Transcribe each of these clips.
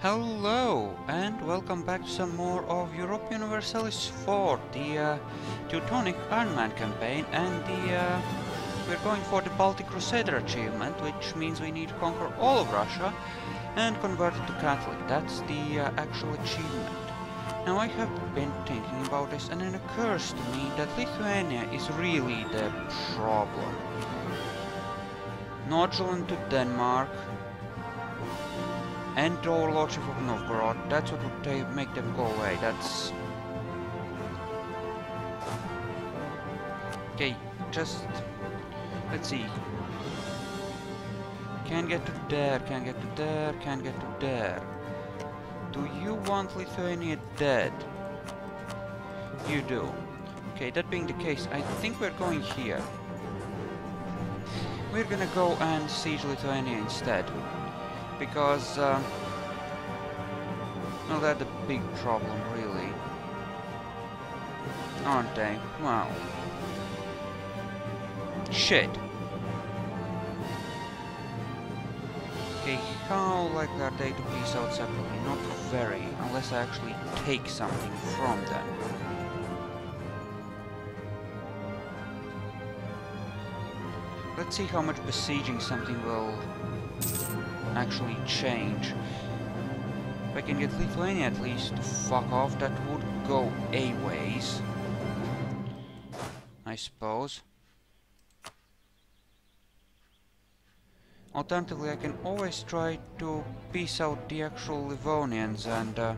Hello, and welcome back to some more of Europa Universalis 4, the uh, Teutonic Ironman campaign, and the uh, we're going for the Baltic Crusader achievement, which means we need to conquer all of Russia and convert it to Catholic. That's the uh, actual achievement. Now I have been thinking about this, and it occurs to me that Lithuania is really the problem. Nordjylland to Denmark, and the overlordship of Novgorod, that's what would make them go away, that's... Okay, just... Let's see. Can't get to there, can't get to there, can't get to there. Do you want Lithuania dead? You do. Okay, that being the case, I think we're going here. We're gonna go and siege Lithuania instead because uh, well, they're the big problem, really, aren't they? Well, shit. Okay, how likely are they to peace out separately? Not very, unless I actually take something from them. Let's see how much besieging something will actually change. If I can get Lithuania at least to fuck off, that would go a ways. I suppose. Alternatively, I can always try to peace out the actual Livonians and... Uh,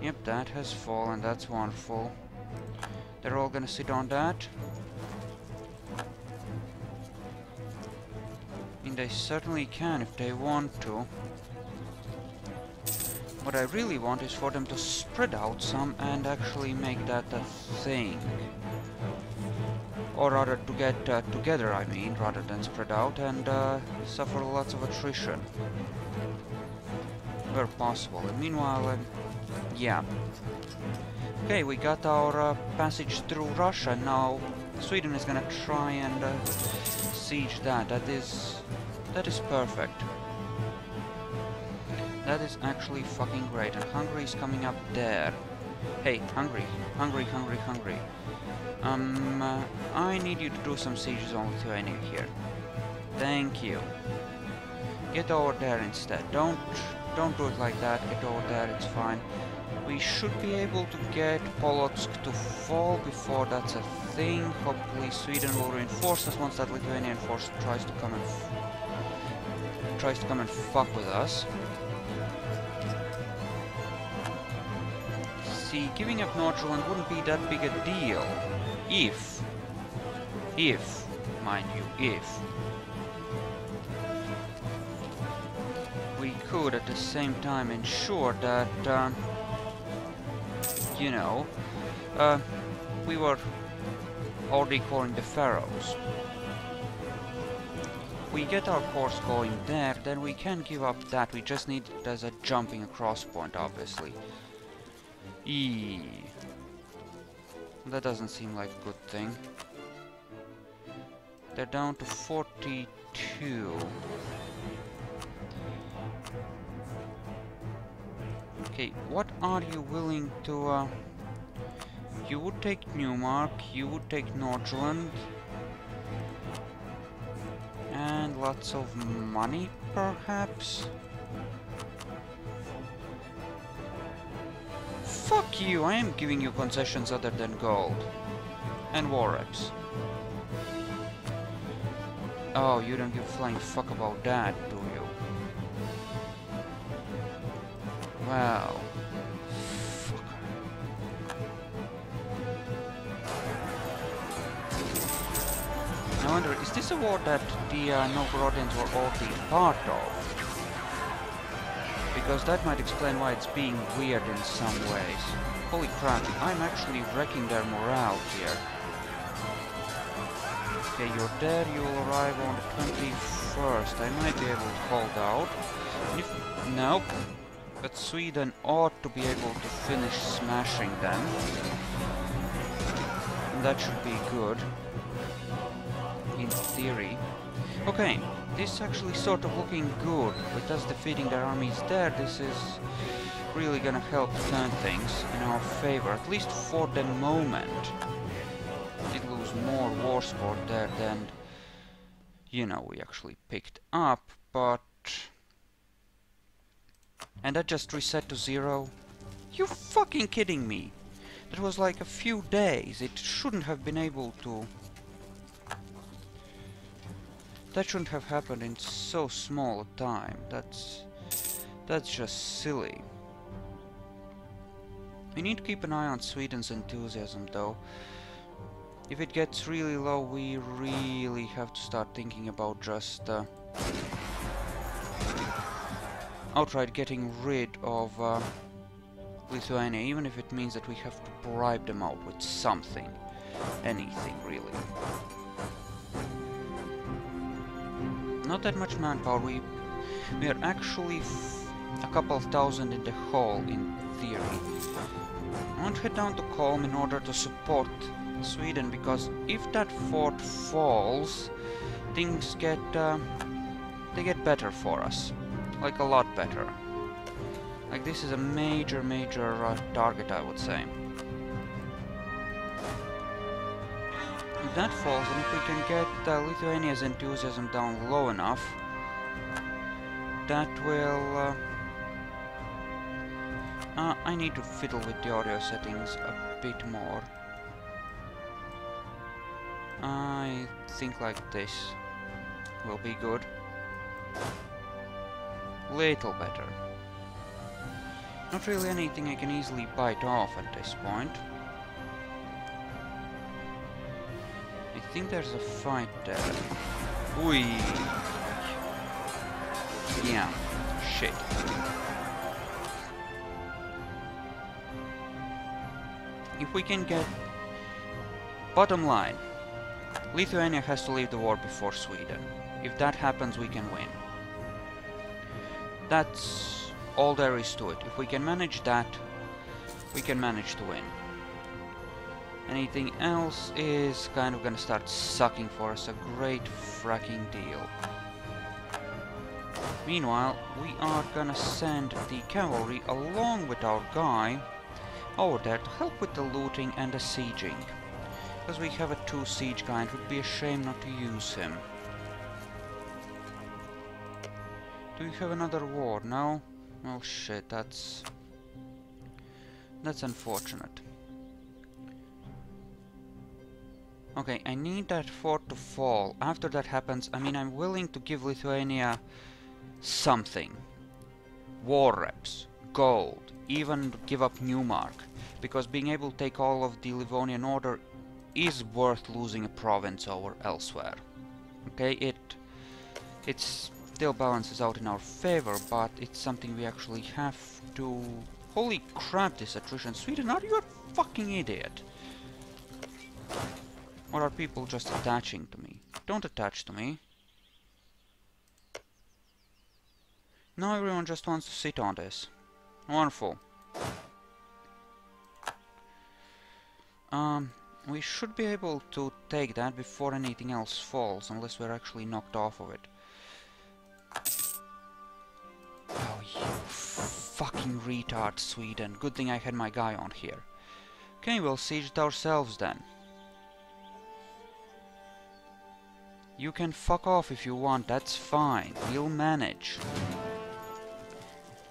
yep, that has fallen, that's wonderful. They're all gonna sit on that. They certainly can if they want to. What I really want is for them to spread out some and actually make that a thing. Or rather to get uh, together, I mean, rather than spread out and uh, suffer lots of attrition. Where possible. And meanwhile, uh, yeah. Okay, we got our uh, passage through Russia, now Sweden is gonna try and uh, siege that. That is that is perfect. That is actually fucking great. And Hungary is coming up there. Hey, Hungary. Hungary, Hungary, Hungary. Um, uh, I need you to do some sieges on Lithuania here. Thank you. Get over there instead. Don't, don't do it like that. Get over there, it's fine. We should be able to get Polotsk to fall before that's a thing. Hopefully Sweden will reinforce us once that Lithuanian force tries to come and tries to come and fuck with us. See, giving up Nordjylland wouldn't be that big a deal. If, if, mind you, if, we could at the same time ensure that, uh, you know, uh, we were already calling the Faroes we get our course going there, then we can give up that. We just need as a jumping across point, obviously. Eee. That doesn't seem like a good thing. They're down to 42. Okay, what are you willing to... Uh, you would take Neumark, you would take Nordjylland, lots of money, perhaps? Fuck you, I am giving you concessions other than gold. And war reps. Oh, you don't give a flying fuck about that, do you? Well... I wonder, is this a war that the uh, were already part of? Because that might explain why it's being weird in some ways. Holy crap, I'm actually wrecking their morale here. Okay, you're there, you'll arrive on the 21st. I might be able to hold out. If, nope. But Sweden ought to be able to finish smashing them. And that should be good theory. Okay, this is actually sort of looking good. With us defeating their armies there, this is really gonna help turn things in our favor, at least for the moment. Did lose more war score there than, you know, we actually picked up, but... And that just reset to zero? You fucking kidding me? That was like a few days. It shouldn't have been able to... That shouldn't have happened in so small a time. That's... That's just silly. We need to keep an eye on Sweden's enthusiasm, though. If it gets really low, we really have to start thinking about just... Uh, outright getting rid of... Uh, Lithuania, even if it means that we have to bribe them out with something. Anything, really. Not that much manpower, we, we are actually a couple of thousand in the hole, in theory. I want to head down to Kulm in order to support Sweden, because if that fort falls, things get, uh, they get better for us. Like a lot better. Like this is a major, major uh, target, I would say. That falls, and if we can get uh, Lithuania's enthusiasm down low enough, that will... Uh, uh, I need to fiddle with the audio settings a bit more. I think like this will be good. Little better. Not really anything I can easily bite off at this point. Think there's a fight there. Ui. Yeah. Shit. If we can get... Bottom line. Lithuania has to leave the war before Sweden. If that happens, we can win. That's all there is to it. If we can manage that, we can manage to win. Anything else is kind of gonna start sucking for us a great fracking deal. Meanwhile, we are gonna send the cavalry along with our guy over there to help with the looting and the sieging. Because we have a two siege guy, and it would be a shame not to use him. Do we have another war? No? Oh shit, that's... That's unfortunate. Okay, I need that fort to fall. After that happens, I mean, I'm willing to give Lithuania something. War reps, gold, even give up Neumark. Because being able to take all of the Livonian Order is worth losing a province over elsewhere. Okay, it... It's still balances out in our favor, but it's something we actually have to... Holy crap, this attrition. Sweden, are you a fucking idiot? Or are people just attaching to me? Don't attach to me. Now everyone just wants to sit on this. Wonderful. Um, we should be able to take that before anything else falls, unless we're actually knocked off of it. Oh, you fucking retard, Sweden. Good thing I had my guy on here. Okay, we'll siege it ourselves then. You can fuck off if you want, that's fine. We'll manage.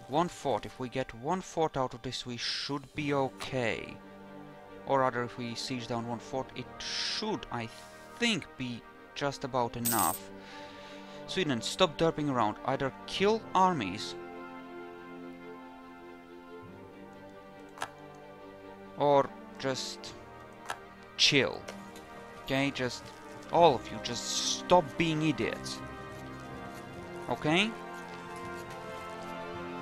One fort. If we get one fort out of this, we should be okay. Or rather, if we siege down one fort, it should, I think, be just about enough. Sweden, stop derping around. Either kill armies or just chill. Okay, just all of you, just stop being idiots. Okay?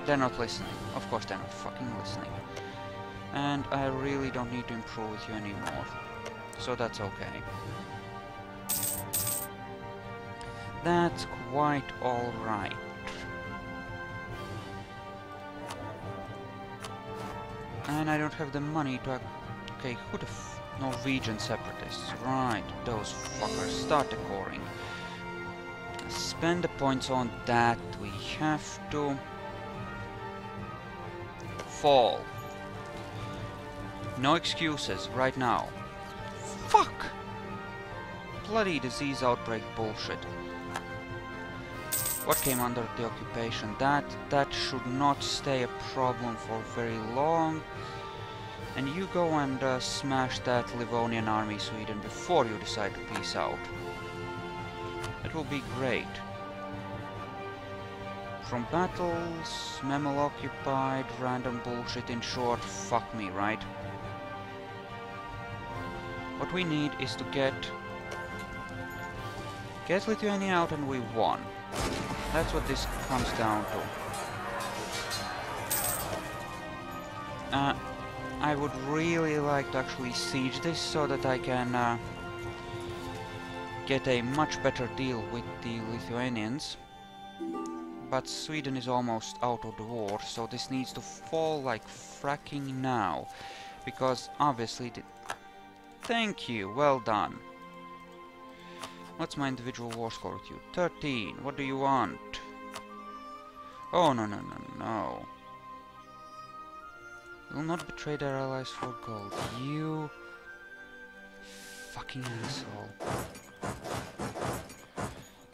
They're not listening. Of course they're not fucking listening. And I really don't need to improve with you anymore. So that's okay. That's quite alright. And I don't have the money to... Okay, who the. Norwegian separatists. Right, those fuckers. Start decoring. spend the points on that. We have to fall. No excuses right now. Fuck! Bloody disease outbreak bullshit. What came under the occupation? That that should not stay a problem for very long. And you go and uh, smash that Livonian army, Sweden, before you decide to peace out. That will be great. From battles, Memel occupied, random bullshit in short, fuck me, right? What we need is to get get Lithuania out and we won. That's what this comes down to. Uh, I would really like to actually siege this so that I can uh, get a much better deal with the Lithuanians. But Sweden is almost out of the war, so this needs to fall like fracking now. Because obviously... Thank you, well done. What's my individual war score with you? 13. What do you want? Oh, no, no, no, no. Will not betray their allies for gold. You... Fucking asshole.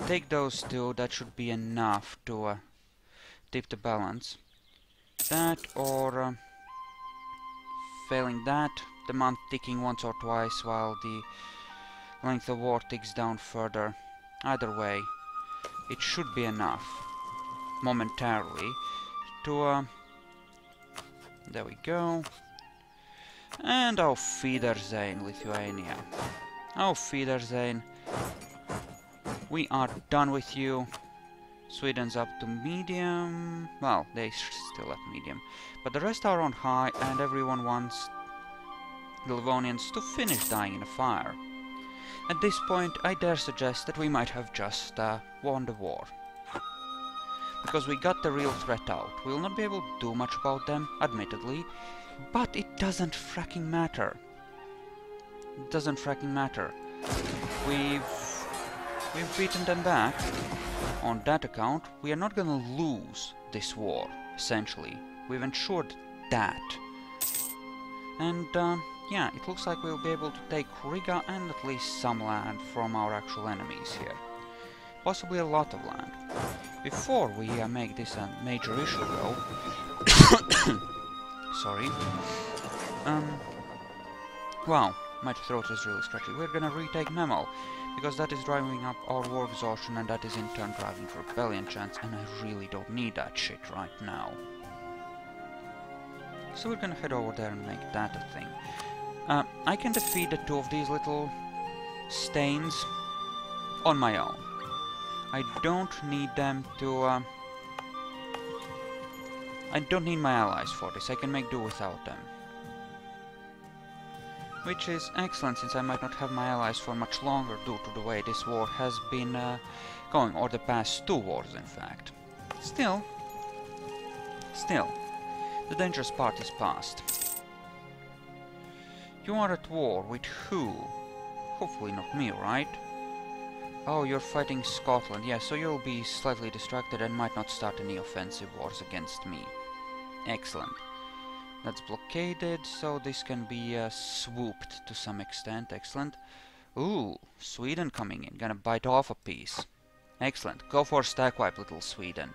Take those two, that should be enough to uh, tip the balance. That or... Uh, failing that, the month ticking once or twice while the length of war ticks down further. Either way, it should be enough, momentarily, to... Uh, there we go. And auf Wiedersehen, Lithuania. Auf Wiedersehen. We are done with you. Sweden's up to medium. Well, they still at medium. But the rest are on high, and everyone wants the Livonians to finish dying in a fire. At this point, I dare suggest that we might have just uh, won the war. Because we got the real threat out. We'll not be able to do much about them, admittedly, but it doesn't fracking matter. It doesn't fracking matter. We've... We've beaten them back. On that account, we are not gonna lose this war, essentially. We've ensured that. And, uh, yeah, it looks like we'll be able to take Riga and at least some land from our actual enemies here. Possibly a lot of land. Before we uh, make this a major issue, though... sorry. Um... Well, my throat is really scratchy. We're gonna retake Memel, because that is driving up our war exhaustion, and that is in turn driving for rebellion chance, and I really don't need that shit right now. So we're gonna head over there and make that a thing. Uh, I can defeat the two of these little stains on my own. I don't need them to... Uh, I don't need my allies for this, I can make do without them. Which is excellent, since I might not have my allies for much longer due to the way this war has been uh, going, or the past two wars in fact. Still, still, the dangerous part is past. You are at war with who? Hopefully not me, right? Oh, you're fighting Scotland. Yeah, so you'll be slightly distracted and might not start any offensive wars against me. Excellent. That's blockaded, so this can be uh, swooped to some extent. Excellent. Ooh, Sweden coming in. Gonna bite off a piece. Excellent. Go for stack wipe, little Sweden.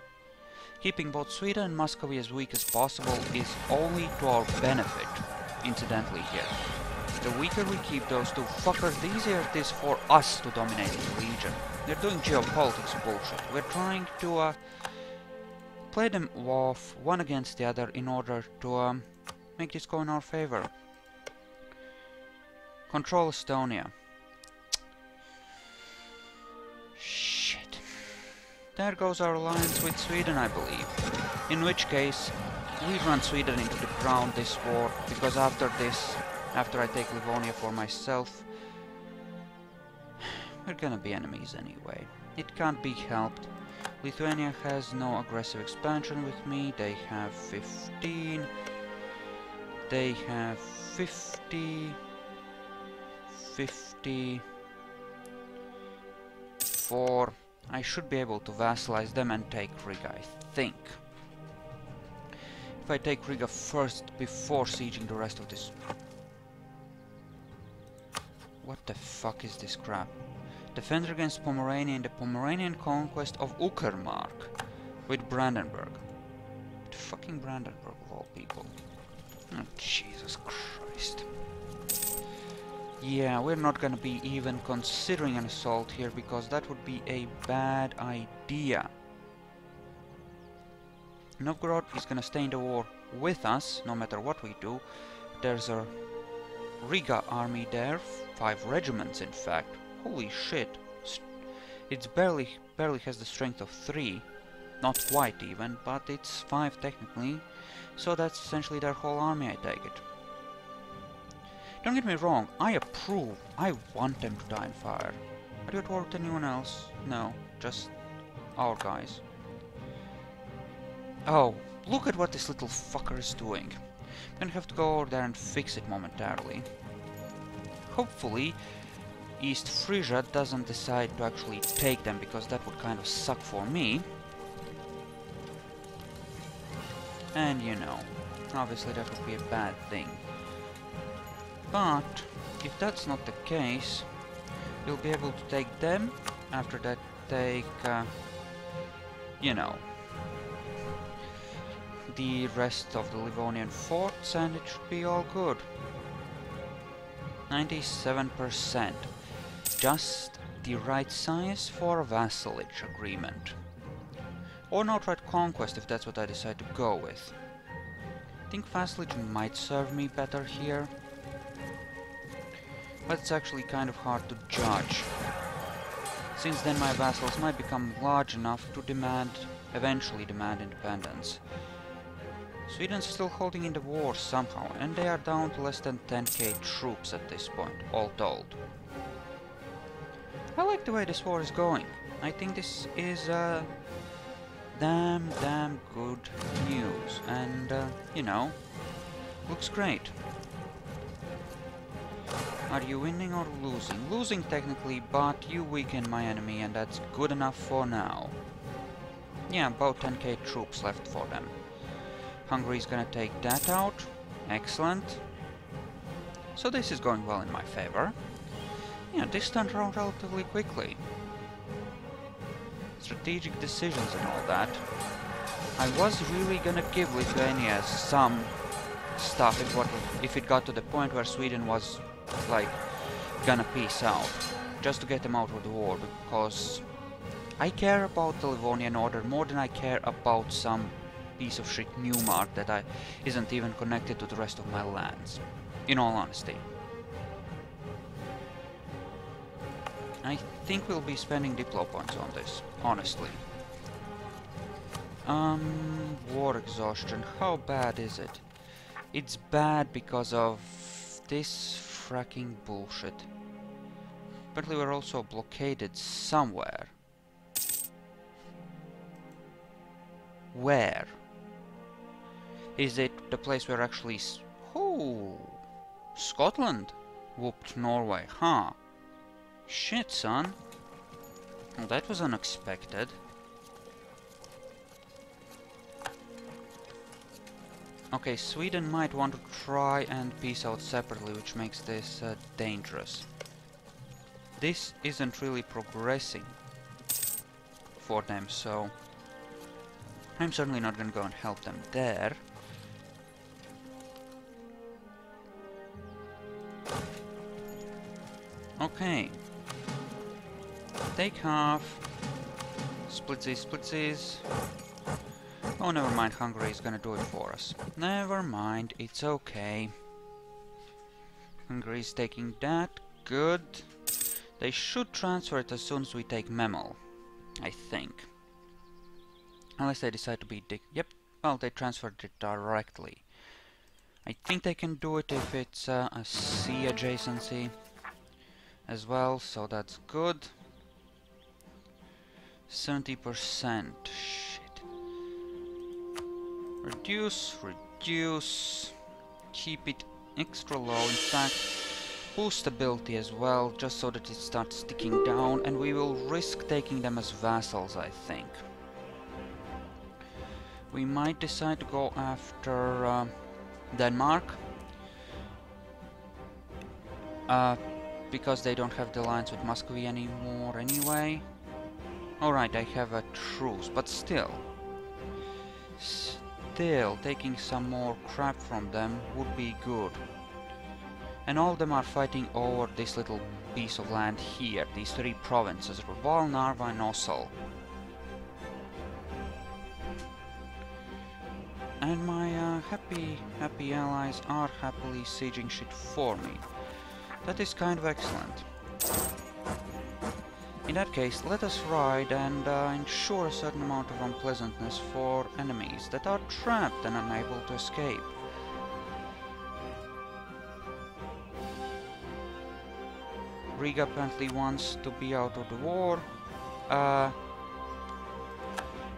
Keeping both Sweden and Muscovy as weak as possible is only to our benefit, incidentally here. The weaker we keep those two fuckers, the easier it is for us to dominate the region. They're doing geopolitics bullshit. We're trying to uh, play them off one against the other in order to um, make this go in our favor. Control Estonia. Shit. There goes our alliance with Sweden, I believe. In which case, we run Sweden into the ground this war, because after this, after I take Livonia for myself, we're gonna be enemies anyway. It can't be helped. Lithuania has no aggressive expansion with me. They have 15. They have 50. 50. 4. I should be able to vassalize them and take Riga, I think. If I take Riga first before sieging the rest of this... What the fuck is this crap? Defender against Pomerania in the Pomeranian conquest of Uckermark with Brandenburg. With fucking Brandenburg of all people. Oh, Jesus Christ. Yeah, we're not gonna be even considering an assault here because that would be a bad idea. Novgorod is gonna stay in the war with us, no matter what we do. There's a Riga army there, five regiments in fact. Holy shit. It's barely barely has the strength of three. Not quite even, but it's five technically. So that's essentially their whole army, I take it. Don't get me wrong, I approve. I want them to die in fire. Are you at war with anyone else? No, just our guys. Oh, look at what this little fucker is doing. Gonna have to go over there and fix it momentarily. Hopefully, East Frisia doesn't decide to actually take them, because that would kind of suck for me. And you know, obviously that would be a bad thing. But, if that's not the case, we'll be able to take them, after that take, uh, you know, the rest of the Livonian forts and it should be all good. 97%. Just the right size for a vassalage agreement. Or an outright conquest if that's what I decide to go with. I think vassalage might serve me better here. But it's actually kind of hard to judge. Since then my vassals might become large enough to demand, eventually demand independence. Sweden's still holding in the war somehow, and they are down to less than 10k troops at this point, all told. I like the way this war is going. I think this is uh, damn, damn good news, and, uh, you know, looks great. Are you winning or losing? Losing technically, but you weaken my enemy, and that's good enough for now. Yeah, about 10k troops left for them. Hungary's gonna take that out. Excellent. So this is going well in my favor. Yeah, this turned around relatively quickly. Strategic decisions and all that. I was really gonna give Lithuania some stuff if, what, if it got to the point where Sweden was, like, gonna peace out. Just to get them out of the war, because I care about the Livonian Order more than I care about some piece of shit Neumark that I isn't even connected to the rest of my lands. In all honesty. I think we'll be spending Diplo points on this, honestly. Um, war exhaustion, how bad is it? It's bad because of this fracking bullshit. Apparently we're also blockaded somewhere. Where? Is it the place where actually... Oh! Scotland whooped Norway, huh? Shit, son. Well, that was unexpected. Okay, Sweden might want to try and peace out separately, which makes this uh, dangerous. This isn't really progressing for them, so I'm certainly not gonna go and help them there. Okay. Take half. Split these, split these. Oh, never mind, Hungary is gonna do it for us. Never mind, it's okay. Hungary is taking that, good. They should transfer it as soon as we take Memel, I think. Unless they decide to be dick. Yep, well, they transferred it directly. I think they can do it if it's uh, a sea adjacency as well, so that's good. 70%. Shit. Reduce, reduce. Keep it extra low. In fact, boost ability as well, just so that it starts ticking down, and we will risk taking them as vassals, I think. We might decide to go after uh, Denmark, uh, because they don't have the alliance with Muscovy anymore anyway. Alright, I have a truce, but still. Still, taking some more crap from them would be good. And all of them are fighting over this little piece of land here, these three provinces, Raval, Narva and Ossel. And my uh, happy, happy allies are happily sieging shit for me. That is kind of excellent. In that case, let us ride and uh, ensure a certain amount of unpleasantness for enemies that are trapped and unable to escape. Riga apparently wants to be out of the war. Uh,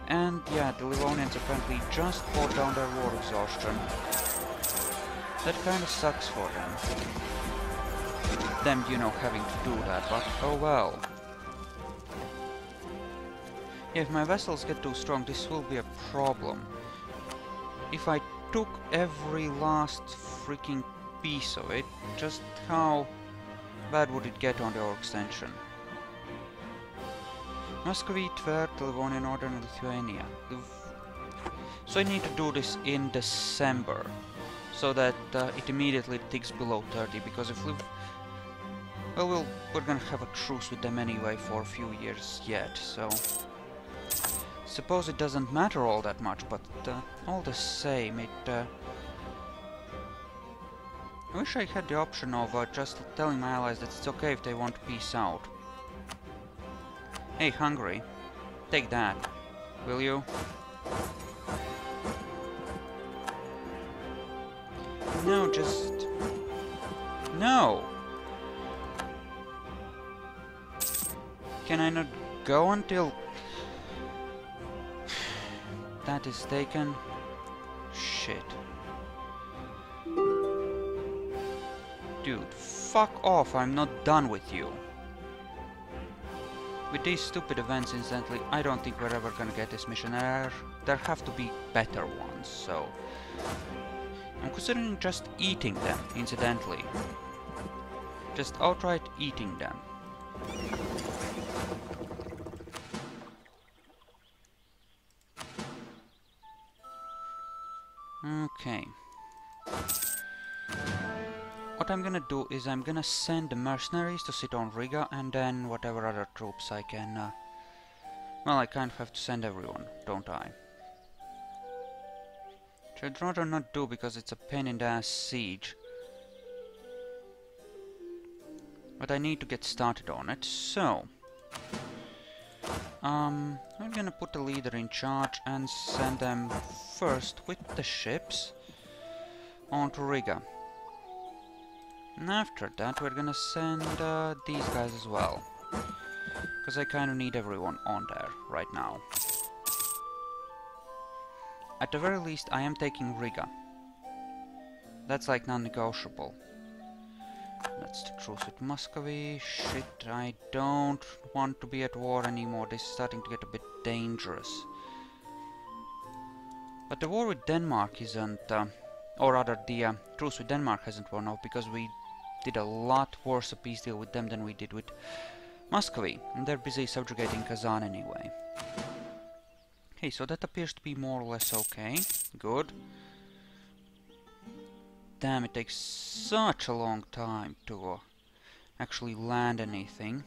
and yeah, the Livonians apparently just brought down their war exhaustion. That kinda sucks for them. Them, you know, having to do that, but oh well. If my vessels get too strong, this will be a problem. If I took every last freaking piece of it, just how bad would it get on the extension? Muscovy, Tver, Livonia, Northern Lithuania. So I need to do this in December, so that uh, it immediately ticks below 30, because if we... Well, we'll, we're gonna have a truce with them anyway for a few years yet, so... Suppose it doesn't matter all that much, but uh, all the same, it... Uh, I wish I had the option of uh, just telling my allies that it's okay if they want peace out. Hey, Hungary, take that, will you? No, just... No! Can I not go until that is taken. Shit. Dude, fuck off, I'm not done with you. With these stupid events, incidentally, I don't think we're ever gonna get this mission. There, there have to be better ones, so... I'm considering just eating them, incidentally. Just outright eating them. Okay. What I'm gonna do is I'm gonna send the mercenaries to sit on Riga and then whatever other troops I can... Uh, well, I kind of have to send everyone, don't I? Which I'd rather not do because it's a pain in the ass siege. But I need to get started on it, so... Um, I'm gonna put the leader in charge and send them first with the ships onto Riga. And after that we're gonna send uh, these guys as well. Because I kind of need everyone on there right now. At the very least I am taking Riga. That's like non-negotiable. The truce with Muscovy. Shit, I don't want to be at war anymore. This is starting to get a bit dangerous. But the war with Denmark isn't... Uh, or rather, the uh, truce with Denmark hasn't worn off because we did a lot worse a peace deal with them than we did with Muscovy. And they're busy subjugating Kazan anyway. Okay, so that appears to be more or less okay. Good. Damn, it takes such a long time to uh, actually land anything.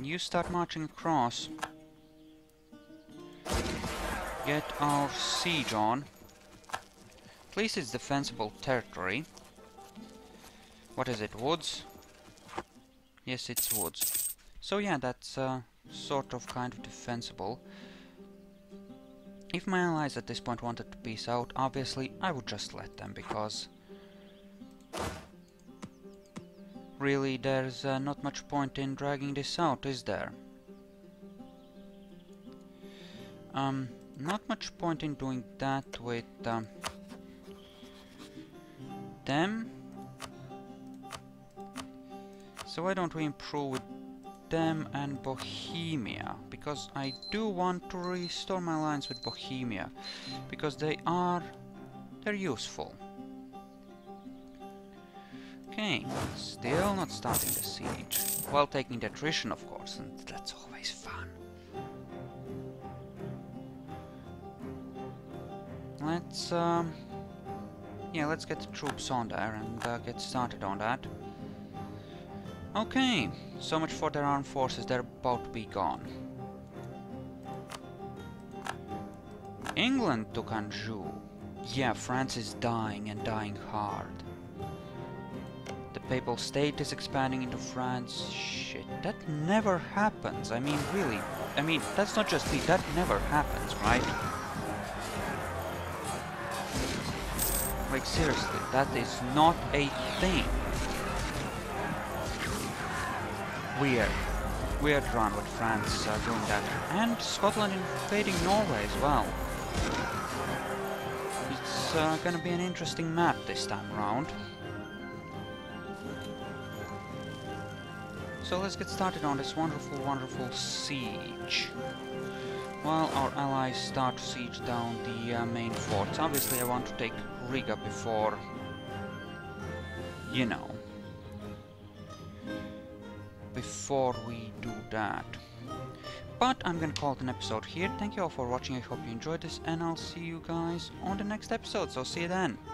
You start marching across. Get our siege on. At least it's defensible territory. What is it, woods? Yes, it's woods. So yeah, that's uh, sort of kind of defensible. If my allies at this point wanted to peace out, obviously I would just let them, because... Really, there's uh, not much point in dragging this out, is there? Um, not much point in doing that with... Um, them. So why don't we improve with them and Bohemia? Because I do want to restore my alliance with Bohemia. Because they are... they're useful. Okay, still not starting the siege. While taking the attrition, of course, and that's always fun. Let's, um... Yeah, let's get the troops on there and uh, get started on that. Okay, so much for their armed forces, they're about to be gone. England took Anjou. Yeah, France is dying and dying hard. The Papal State is expanding into France. Shit, that never happens. I mean, really. I mean, that's not just me, that never happens, right? Like, seriously, that is not a thing. Weird. Weird run with France uh, doing that. And Scotland invading Norway as well. It's uh, gonna be an interesting map this time around. So let's get started on this wonderful, wonderful siege. While our allies start to siege down the uh, main forts. Obviously I want to take Riga before... Before we do that. But I'm gonna call it an episode here. Thank you all for watching. I hope you enjoyed this. And I'll see you guys on the next episode. So see you then.